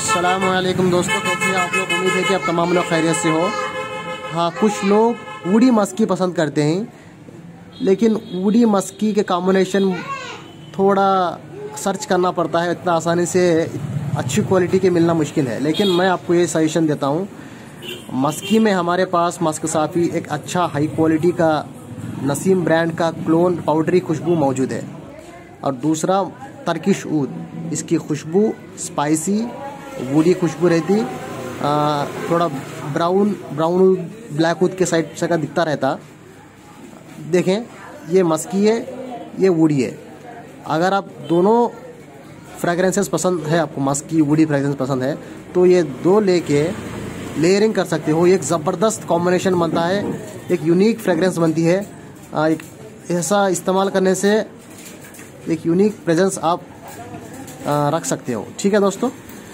असलम दोस्तों, कैसे हैं आप लोग? उम्मीद है कि आप तमाम लोग खैरियत से हो। हाँ कुछ लोग वुडी मस्की पसंद करते हैं, लेकिन वुडी मस्की के कॉम्बिनेशन थोड़ा सर्च करना पड़ता है, इतना आसानी से अच्छी क्वालिटी के मिलना मुश्किल है। लेकिन मैं आपको ये सजेशन देता हूँ, मस्की में हमारे पास मस्क साफ़ी एक अच्छा हाई क्वालिटी का नसीम ब्रांड का क्लोन पाउडरी खुशबू मौजूद है। और दूसरा तर्किश ऊद इसकी खुशबू स्पाइसी वुडी खुशबू रहती आ, थोड़ा ब्राउन ब्राउन ब्लैक ऊद के साइड से का दिखता रहता। देखें ये मस्की है ये वुडी है। अगर आप दोनों फ्रेगरेंसेस पसंद है आपको मस्की वुडी फ्रेगरेंस पसंद है तो ये दो लेके लेयरिंग कर सकते हो। एक ज़बरदस्त कॉम्बिनेशन बनता है एक यूनिक फ्रेगरेंस बनती है। एक ऐसा इस्तेमाल करने से एक यूनिक प्रेजेंस आप रख सकते हो। ठीक है दोस्तों?